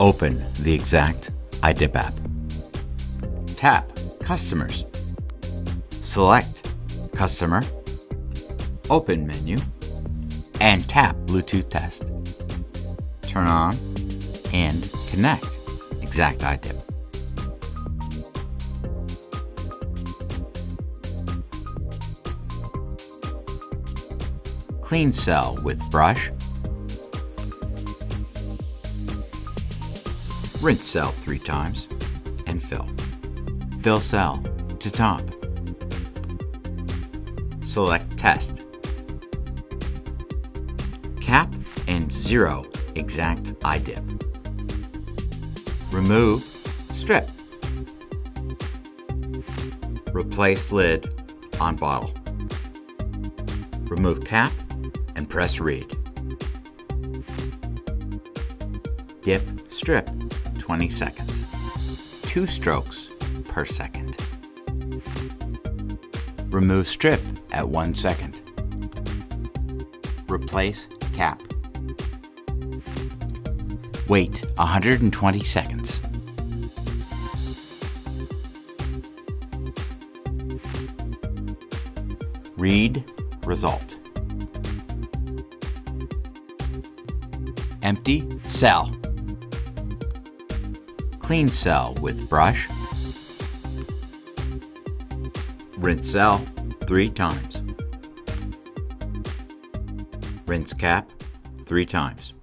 Open the exact iDip app. Tap Customers. Select Customer, Open menu, and tap Bluetooth Test. Turn on and connect Exact iDip. Clean cell with brush. Rinse cell three times and fill. Fill cell to top. Select test. Cap and zero exact iDip. Remove strip. Replace lid on bottle. Remove cap and press read. Dip strip 20 seconds. Two strokes per second. Remove strip at 1 second. Replace cap. Wait 120 seconds. Read result. Empty cell. Clean cell with brush. Rinse cell three times. Rinse cap three times.